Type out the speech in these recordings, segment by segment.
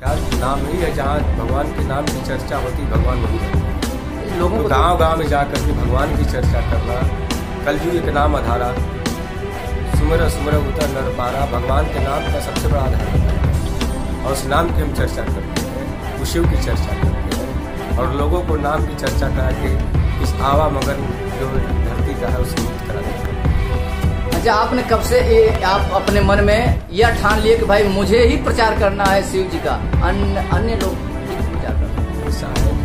नाम ही है जहाँ भगवान के नाम की चर्चा होती, भगवान वही लोगों को गाँव गाँव में जाकर के भगवान की चर्चा करना कल कलजू एक नाम आधारा सुमर सुमर उतर नर पारा, भगवान के नाम का सबसे बड़ा आधार है। और उस नाम की हम चर्चा करते हैं शिव की चर्चा करते हैं। और लोगों को नाम की चर्चा करा के इस आवा मगन जो धरती का है, उसे मुक्त करा देते हैं। अच्छा आपने कब से ये, आप अपने मन में यह ठान लिए कि भाई मुझे ही प्रचार करना है शिव जी का? अन्य अन्य लोग है।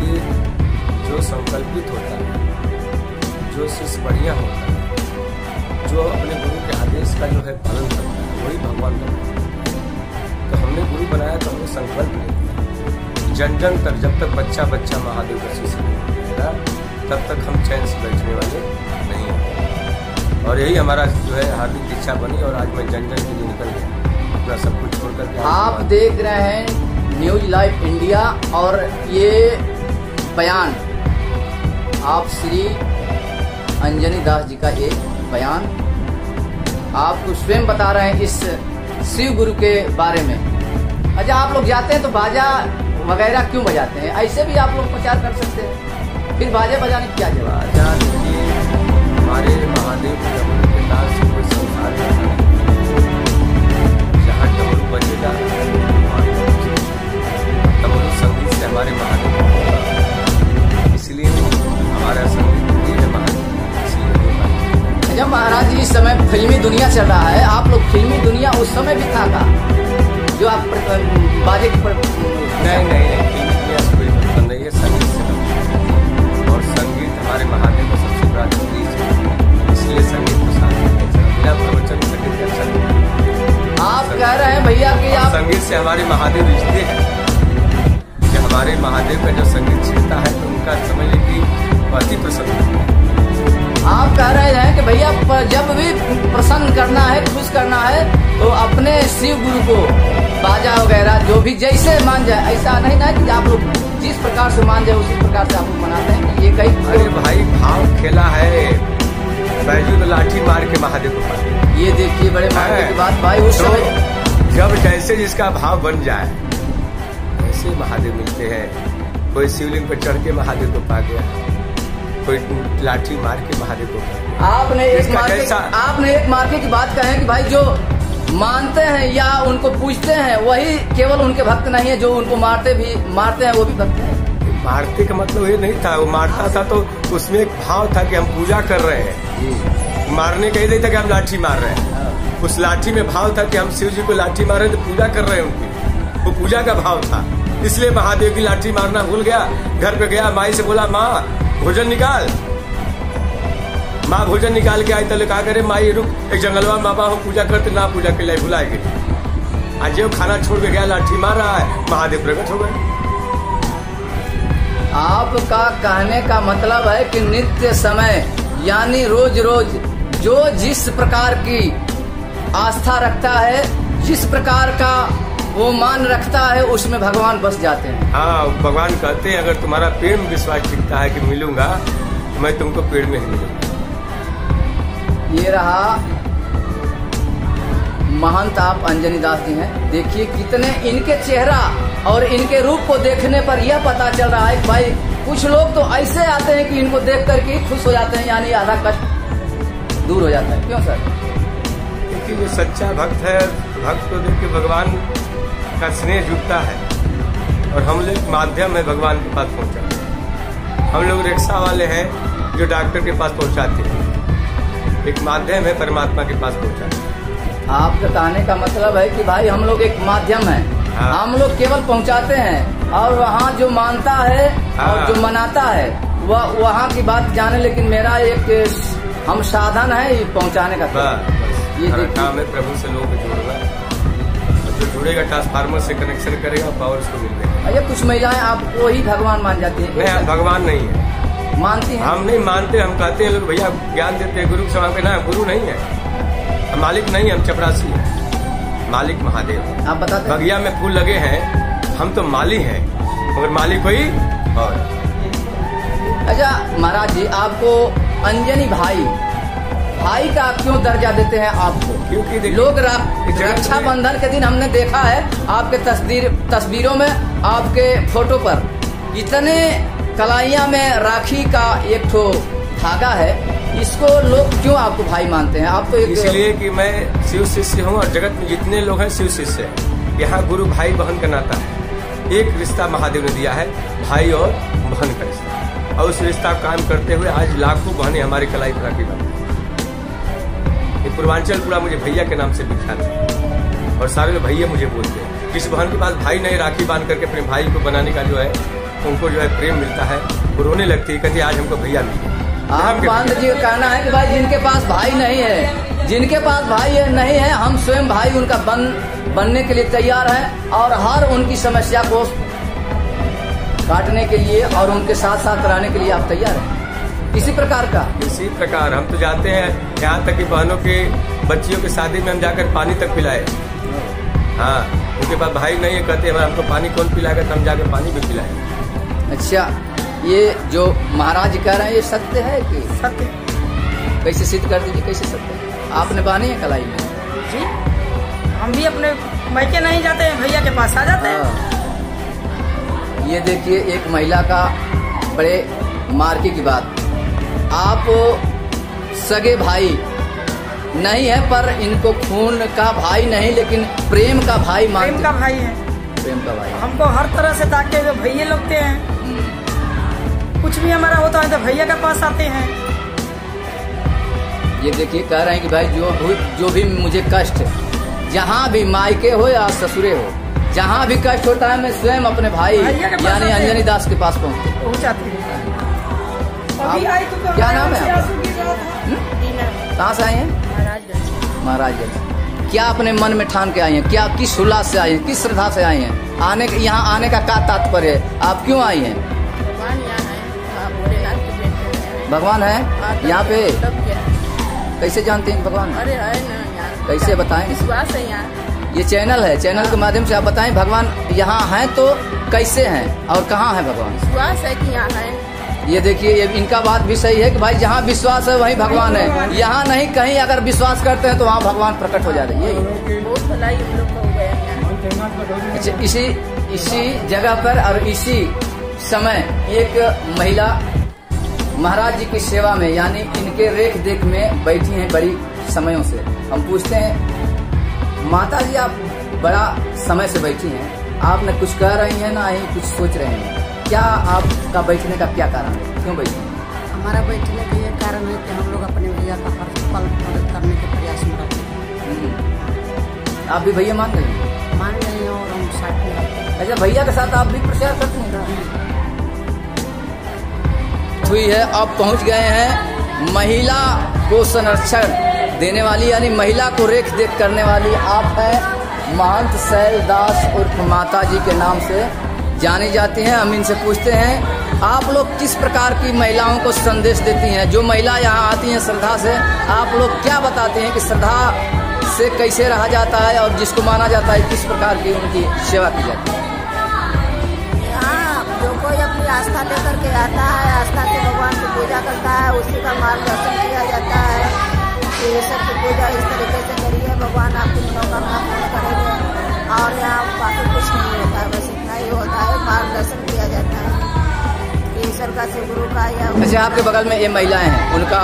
कि जो संकल्पित होता है, जो शिष्य बढ़िया होता है, जो अपने गुरु के आदेश का जो है पालन करता है, वही भगवान है। तो हमने गुरु बनाया तो हमने संकल्प लिया। जन जन तक, जब तक बच्चा बच्चा महादेव का शिष्य तब तक हम चैन से बैठने वाले और यही हमारा जो है हार्दिक इच्छा बनी और आज मैं जन जन के लिए निकल गया। अपना सब कुछ छोड़ करके आप देख रहे हैं न्यूज़ लाइव इंडिया और ये बयान। आप श्री अंजनी दास जी का एक बयान। आपको स्वयं बता रहे हैं इस शिव गुरु के बारे में। अच्छा आप लोग जाते हैं तो बाजा वगैरह क्यों बजाते हैं? ऐसे भी आप लोग प्रचार कर सकते हैं। फिर बाजे बजाने की क्या जवाब? हमारे महादेव के संसार जहाँ बजेगा संगीत से हमारे महादेव इसलिए हमारा संगीत है। जब महाराज जी इस समय फिल्मी दुनिया चल रहा है। आप लोग फिल्मी दुनिया उस समय भी था का? जो आप बाजे प्र- नहीं नहीं नहीं फिल्मी दुनिया से कोई मतलब नहीं है। संगीत से मतलब। और संगीत हमारे महादेव का सबसे बड़ा कह रहे हैं भैया कि आप संगीत से हमारे महादेव रिश्ते हैं। कि हमारे महादेव का जो संगीत छिड़ता है तो उनका समझ लीजिए कि अति प्रसन्न होता है। आप कह रहे हैं कि भैया जब भी प्रसन्न करना है खुश करना है तो अपने शिव गुरु को बाजा वगैरह जो भी जैसे मान जाए ऐसा नहीं ना कि आप लोग जिस प्रकार से मान जाए उसी प्रकार से आप लोग मनाते हैं। ये कई अरे भाई भाव खेला है। बैजू तो लाठी मार के महादेव को पाते ये देखिए बड़े मायने की बात भाई उस तो समय जब जैसे जिसका भाव बन जाए वैसे महादेव मिलते हैं। कोई शिवलिंग पर चढ़ के महादेव को पा गया कोई लाठी मार के महादेव को आपने एक मार्के आपने एक मार्के की बात कहे कि भाई जो मानते हैं या उनको पूजते हैं वही केवल उनके भक्त नहीं है जो उनको मारते भी मारते हैं वो भी भक्त है। मारते का मतलब ये नहीं था वो मारता था तो उसमें एक भाव था कि हम पूजा कर रहे हैं। मारने का ही नहीं था कि हम लाठी मार रहे हैं। उस लाठी में भाव था कि हम शिव जी को लाठी मारे तो पूजा कर रहे हैं उनकी। वो पूजा का भाव था। इसलिए महादेव की लाठी मारना भूल गया। घर पे गया, माई से बोला, माँ, भोजन निकाल। माँ भोजन निकाल के आई तो कहा करे माई, रुक, एक जंगलवा माँ बाप पूजा करते ना पूजा के लिए भुलाए गए आज जो खाना छोड़ के गया, लाठी मार रहा है। महादेव प्रकट हो गए। आपका कहने का मतलब है कि नित्य समय, यानी रोज रोज जो जिस प्रकार की आस्था रखता है जिस प्रकार का वो मान रखता है उसमें भगवान बस जाते हैं। हाँ भगवान कहते हैं अगर तुम्हारा पेड़ में विश्वास टिकता है कि मिलूँगा तो मैं तुमको पेड़ में ही मिलूँगा। ये रहा महंत आप अंजनी दास जी हैं। देखिए कितने इनके चेहरा और इनके रूप को देखने पर यह पता चल रहा है भाई कुछ लोग तो ऐसे आते हैं कि इनको देख करके खुश हो जाते हैं यानी आधा कष्ट दूर हो जाता है। क्यों सर? क्योंकि जो सच्चा भक्त है भक्त को देख के भगवान का स्नेह जुटता है और हम लोग माध्यम है भगवान के पास पहुँचा हम लोग रिक्शा वाले हैं जो डॉक्टर के पास पहुंचाते हैं एक माध्यम है परमात्मा के पास पहुंचाते हैं आपका कहने का मतलब है कि भाई हम लोग एक माध्यम है हाँ। हम लोग केवल पहुंचाते हैं और वहाँ जो मानता है हाँ। और हाँ। जो मनाता है वह वहाँ की बात जाने लेकिन मेरा एक हम साधन है ये पहुँचाने का बस ये काम है प्रभु से लोगों को जोड़ना जो जुड़ेगा ट्रांसफार्मर से कनेक्शन करेगा पावर उसको मिल जाएगा। अरे कुछ महिलाएँ आपको ही भगवान मान जाती नहीं हम भगवान नहीं है। मानती हैं? हम नहीं मानते हम कहते हैं लोग भैया ज्ञान देते हैं गुरु के समान ना गुरु नहीं है। हम मालिक नहीं है हम चपरासी है। मालिक महादेव। आप बताते बगिया में फूल लगे हैं हम तो माली हैं मगर मालिक कोई और। अच्छा महाराज जी आपको अंजनी भाई भाई का क्यों दर्जा देते हैं आपको? क्योंकि लोग रा- इस जगत रक्षाबंधन के दिन हमने देखा है आपके तस्वीर तस्वीरों में आपके फ़ोटो पर। इतने कलाइया में राखी का एक ठो धागा है इसको लोग क्यों आपको भाई मानते हैं? आप तो इसलिए कि मैं शिव शिष्य हूँ और जगत में जितने लोग हैं शिव शिष्य हैं। यहाँ गुरु भाई बहन का नाता है। एक रिश्ता महादेव ने दिया है भाई और बहन का रिश्ता। और उस रिश्ता को कायम करते हुए आज लाखों बहनें हमारी कलाई पर राखी। ये पूर्वांचल पूरा मुझे भैया के नाम से विख्यात है। और सारे लोग भैया मुझे बोलते हैं। किसी बहन के पास भाई नहीं राखी बाँध करके अपने भाई को बनाने का जो है उनको जो है प्रेम मिलता है। वो रोने लगती है कहती आज हमको भैया मिल। गए आप बाँध जी का कहना है कि भाई जिनके पास भाई नहीं है जिनके पास भाई है नहीं है हम स्वयं भाई उनका बन बनने के लिए तैयार हैं और हर उनकी समस्या को काटने के लिए और उनके साथ साथ रहने के लिए आप तैयार हैं। इसी प्रकार का। इसी प्रकार हम तो जाते हैं यहाँ तक कि बहनों के बच्चियों की शादी में हम जाकर पानी तक पिलाए। हाँ उनके पास भाई नहीं है कहते हैं हमको पानी कौन पिलाएगा तो हम जाकर पानी भी पिलाए। अच्छा ये जो महाराज कह रहे हैं ये सत्य है कि? सत्य। कैसे सिद्ध कर दीजिए कैसे सत्य है? आपने बानी है कलाई में? जी हम भी अपने मैके नहीं जाते हैं भैया के पास आ जाते हैं। हाँ। ये देखिए एक महिला का बड़े मार्के की बात। आप सगे भाई नहीं है पर इनको खून का भाई नहीं लेकिन प्रेम का भाई मानते प्रेम का भाई है। प्रेम का भाई। हमको हर तरह से ताकते हुए भैया लगते हैं। हम्म। कुछ भी हमारा होता है तो भैया के पास आते हैं। ये देखिए कह रहे हैं कि भाई जो भी जो भी मुझे कष्ट जहाँ भी मायके हो या ससुरे हो जहाँ भी कष्ट होता है मैं स्वयं अपने भाई यानी अंजनी दास के पास पहुँचती आप- तो क्या नाम है आपका? था। कहाँ से आए हैं? महाराजगंज क्या अपने मन में ठान के आई हैं? क्या किस उल्लास से आई हैं? किस श्रद्धा से आई हैं? आने यहाँ आने का क्या तात्पर्य है? आप क्यों आई हैं? भगवान है। हाँ, हैं? हाँ, है यहाँ पे? कैसे जानते हैं भगवान? अरे है ना कैसे बताएँ? विश्वास है यहाँ। ये चैनल है। चैनल के माध्यम से आप बताएँ भगवान यहाँ हैं तो कैसे हैं? और कहाँ है भगवान? विश्वास है कि यहाँ है। ये देखिए, ये इनका बात भी सही है कि भाई जहाँ विश्वास है, वहीं भगवान है। यहाँ नहीं, कहीं अगर विश्वास करते हैं तो वहाँ भगवान प्रकट हो हैं। लोग का हो अच्छा इसी इसी जगह पर और इसी समय एक महिला महाराज जी की सेवा में, यानी इनके रेख देख में बैठी हैं बड़ी समयों से। हम पूछते हैं, माता जी, आप बड़ा समय से बैठी हैं। आप न कुछ कह रही हैं ना, ही कुछ सोच रहे हैं? क्या आपका बैठने का क्या कारण है? क्यों बैठी? हैं हमारा बैठने का ये कारण है कि हम लोग अपने भैया का हर पल मदद करने के प्रयास में रहते हैं। हम्म। आप भी भैया मान रहे हैं? मान रहे हैं और हम साथ में रहते हैं। अच्छा भैया के साथ आप भी प्रचार करते हैं? हुई है अब पहुँच गए हैं महिला को संरक्षण देने वाली यानी महिला को रेख देख करने वाली आप है महंत सैल दास उर्फ़ माता जी के नाम से जानी जाती हैं, हम इनसे पूछते हैं, आप लोग किस प्रकार की महिलाओं को संदेश देती हैं? जो महिला यहाँ आती हैं श्रद्धा से, आप लोग क्या बताते हैं कि श्रद्धा से कैसे रहा जाता है और जिसको माना जाता है, किस प्रकार की उनकी सेवा की जाती है? यहाँ जो कोई अपनी आस्था लेकर के आता है, आस्था से भगवान की पूजा करता है, उसी का मार्गदर्शन किया जाता है कि ये सब की पूजा इस तरीके से करिए, भगवान आपकी मनोकामना पूर्ण करेंगे और यहाँ बाकी कुछ नहीं होता। है मार्गदर्शन किया जाता है। कि ईश्वर का से गुरु का या अच्छा आपके बगल में ये महिलाएँ हैं उनका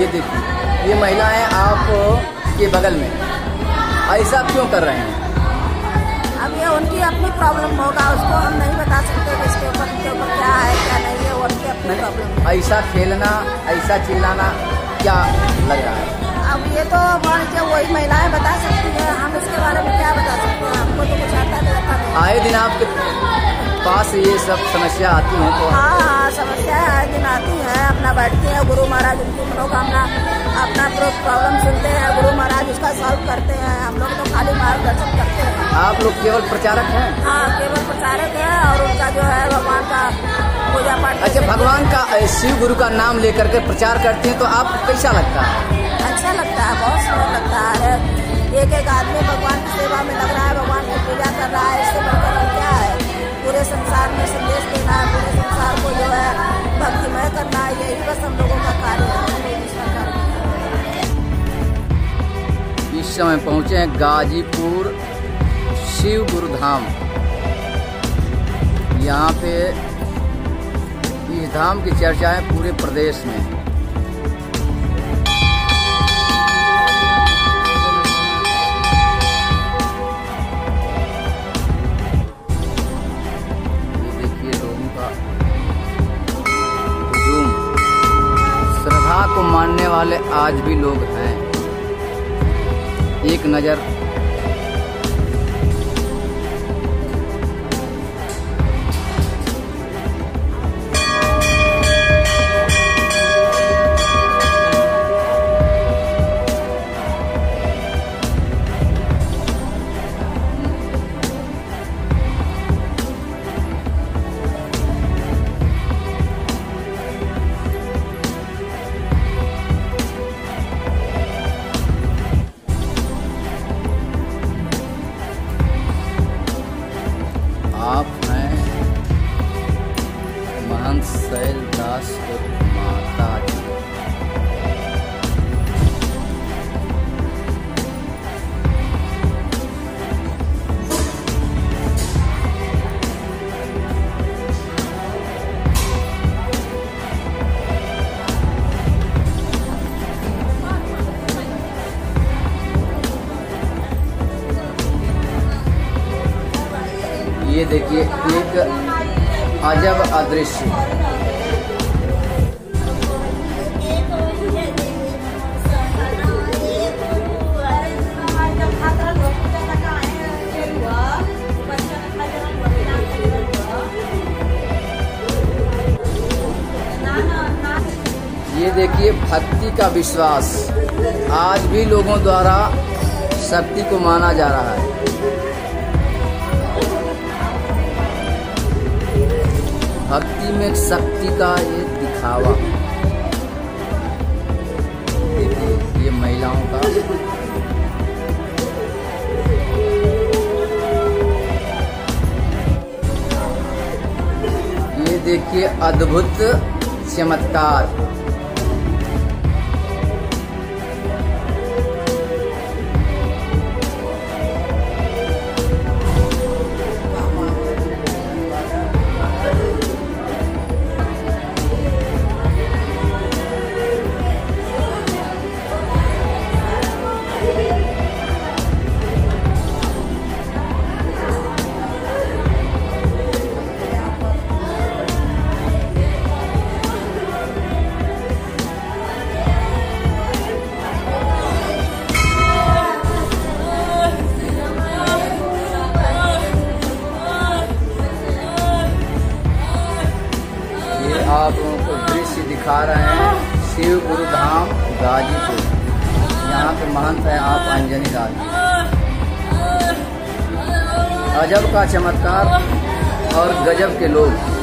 ये देखिए ये महिलाएँ आप के बगल में ऐसा क्यों कर रहे हैं? अब ये उनकी अपनी प्रॉब्लम होगा उसको हम नहीं बता सकते कि इसके ऊपर उनके ऊपर क्या है क्या नहीं है उनकी अपनी प्रॉब्लम ऐसा खेलना ऐसा चिल्लाना क्या लग रहा है? अब ये तो मान लीजिए वही महिलाएँ बता सकती हैं हम इसके बारे में क्या बता सकते हैं? हमको तो कुछ आता नहीं। आए दिन आपके पास ये सब समस्या आती है तो हाँ हाँ समस्याएँ आए दिन आती हैं अपना बैठती हैं गुरु महाराज उनकी मनोकामना अपना प्रॉब्लम सुनते हैं गुरु महाराज उसका सॉल्व करते हैं हम लोग तो खाली मार्गदर्शन करते हैं। आप लोग केवल प्रचारक हैं? हाँ केवल प्रचारक है और उनका जो है भगवान का पूजा पाठ अच्छा भगवान का शिव गुरु का नाम लेकर के प्रचार करती हैं तो आपको कैसा लगता है? अच्छा लगता है बहुत सुंदर लगता है। एक एक आदमी भगवान की सेवा में लग रहा है पूजा कर रहा है, इससे बढ़कर और क्या है। पूरे संसार में संदेश देना है, पूरे संसार को जो है भक्तिमय करना है, यही बस हम लोगों का कार्य है। इस समय पहुँचे हैं गाजीपुर शिव गुरुधाम। यहाँ पे इस धाम की चर्चा है पूरे प्रदेश में को मानने वाले आज भी लोग हैं। एक नज़र अजब अदृश्य। ये देखिए भक्ति का विश्वास। आज भी लोगों द्वारा शक्ति को माना जा रहा है। भक्ति में शक्ति का ये दिखावा। देखिए ये महिलाओं का। ये देखिए अद्भुत चमत्कार। अजब का चमत्कार और गजब के लोग।